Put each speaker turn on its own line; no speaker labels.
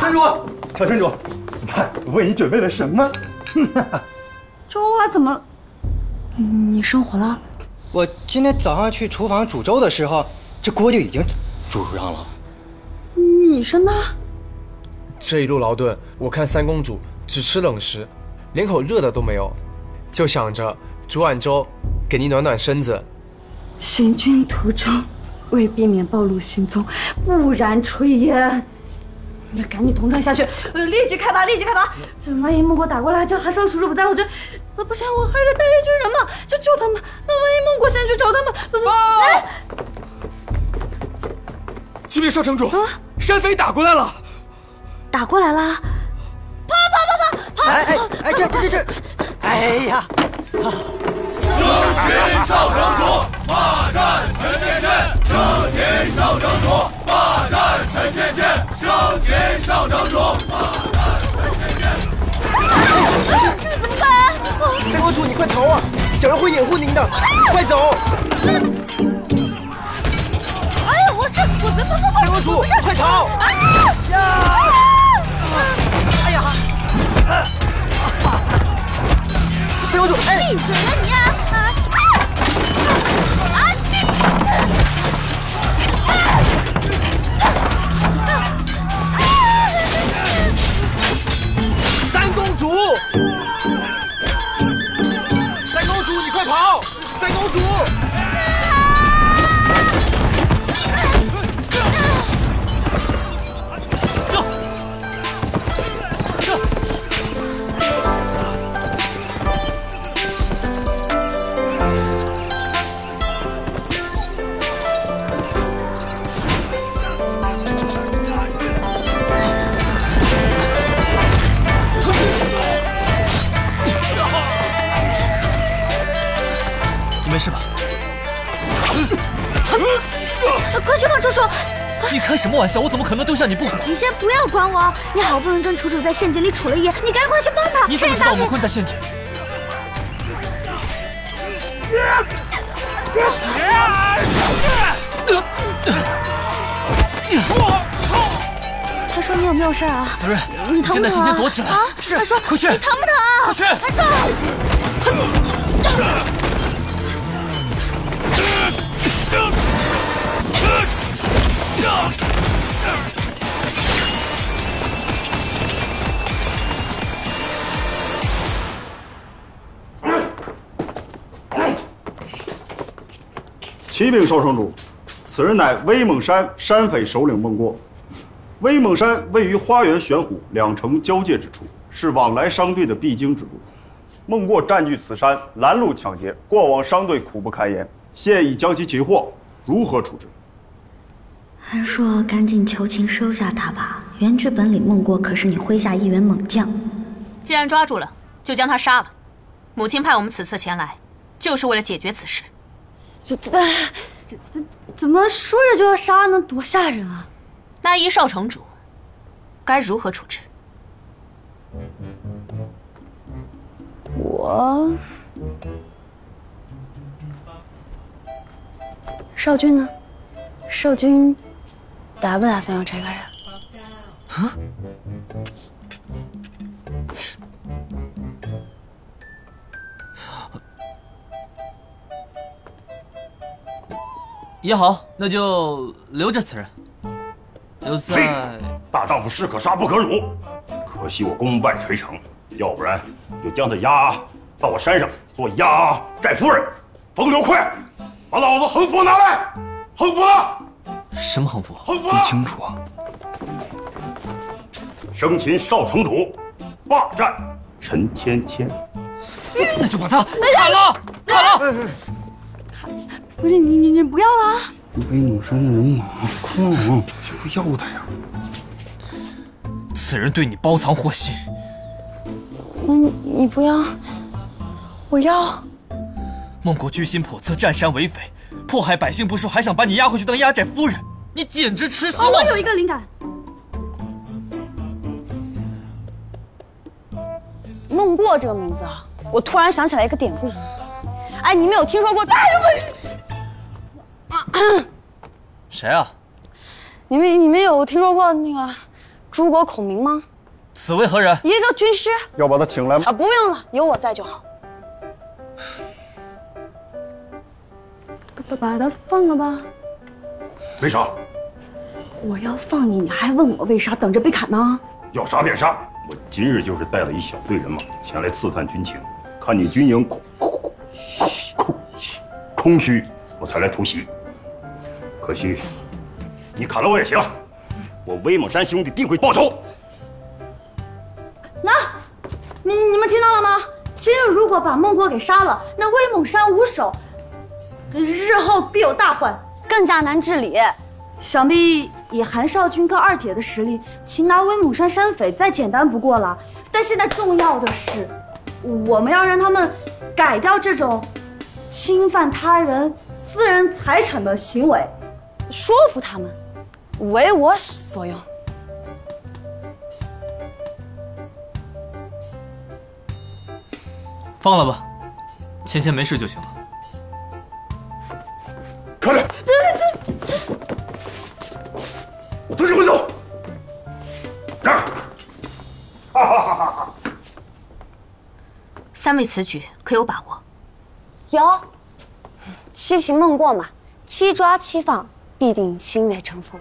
山主，小山主，你看我为你准备了什么？
粥啊，怎么？你生火了？
我今天早上去厨房煮粥的时候，这锅就已经煮上了。
你生的？
这一路劳顿，我看三公主只吃冷食，连口热的都没有，就想着煮碗粥给你暖暖身子。
行军途中，为避免暴露行踪，不燃炊烟。你赶紧同船下去，呃，立即开拔，立即开拔！这万一孟国打过来，这韩少叔叔不在，我这那不行，我还得带一群人嘛，就救他们。那万一孟国现在去找他们，不是？哎，
启禀少城主，山匪打过来了，
打过来了！跑跑跑跑跑！
哎哎哎，这这这这，哎呀！
升旗少城主，霸占陈芊芊！生擒少城主，霸占陈芊芊！生擒少城主，霸占陈芊芊！
这怎么办啊？
三公主，你快逃啊！小人会掩护您的，快走！快
去帮楚楚！
你开什么玩笑？我怎么可能丢下你不管？
你先不要管我，你好不容易跟楚楚在陷阱里处了一夜，你赶快去帮他！
你怎么知道我们困在陷阱？
他说你有没有事啊？
子睿，
你疼不疼啊？
现在先先躲起来。
啊！
是，
他说
快去，
你疼不疼啊？
快去！
他说。
启禀少城主，此人乃威猛山山匪首领孟过。威猛山位于花园玄虎两城交界之处，是往来商队的必经之路。孟过占据此山，拦路抢劫，过往商队苦不堪言。现已将其擒获，如何处置？
韩硕，赶紧求情收下他吧。原剧本里孟过可是你麾下一员猛将，
既然抓住了，就将他杀了。母亲派我们此次前来，就是为了解决此事。
这这这这怎么说着就要杀呢？多吓人啊！
那一少城主，该如何处置？
我少君呢？少君打不打算要这个人？
啊？也好，那就留着此人，留在。
大丈夫士可杀不可辱，可惜我功败垂成，要不然就将他押到我山上做押寨夫人。风流快，把老子横幅拿来！横幅呢？
什么横幅？
横幅
不清楚啊。
生擒少城主，霸占陈芊芊。
那就把他砍了，砍了！
不是你你你不要了！
威猛山的人马狂，不要他呀！
此人对你包藏祸心。
那你你不要，我要。
孟国居心叵测，占山为匪，迫害百姓不说，还想把你押回去当压寨夫人，你简直痴心妄想！
我有一个灵感。孟过这个名字啊，我突然想起来一个典故。哎，你没有听说过？哎呦我！
谁啊？
你们你们有听说过那个诸葛孔明吗？
此为何人？
一个军师
要把他请来吗？
啊，不用了，有我在就好。把把他放了吧。
为啥？
我要放你，你还问我为啥？等着被砍呢？
要杀便杀。我今日就是带了一小队人马前来刺探军情，看你军营空空空虚，我才来突袭。可惜，你砍了我也行，我威猛山兄弟定会报仇。
那，你你们听到了吗？今日如果把孟国给杀了，那威猛山无首，日后必有大患，更加难治理。想必以韩少君跟二姐的实力，擒拿威猛山山匪再简单不过了。但现在重要的是，我们要让他们改掉这种侵犯他人私人财产的行为，说服他们，为我所用。
放了吧，芊芊没事就行了。
快点！我自己会走。让！哈哈哈哈哈！
三位此举可有把握？
有，七擒孟过嘛，七抓七放，必定心悦诚服。